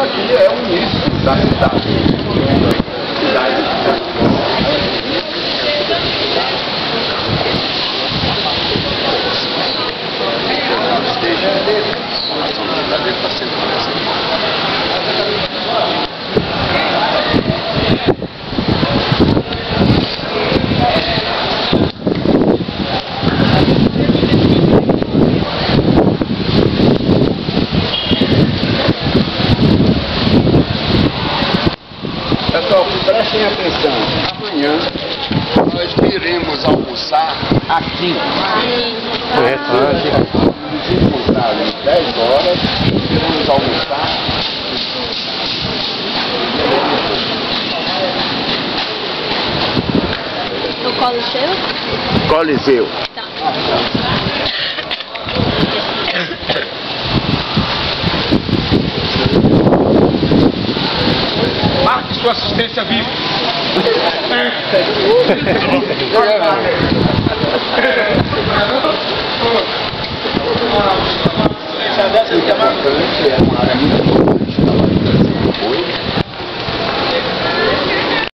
isso aqui é um início da cidade. cidade. Pessoal, prestem atenção. Amanhã nós iremos almoçar aqui. No restaurante. Nos encontrar às 10 horas. Iremos almoçar. No colo seu? Coliseu. Tá. Sua assistência é área muito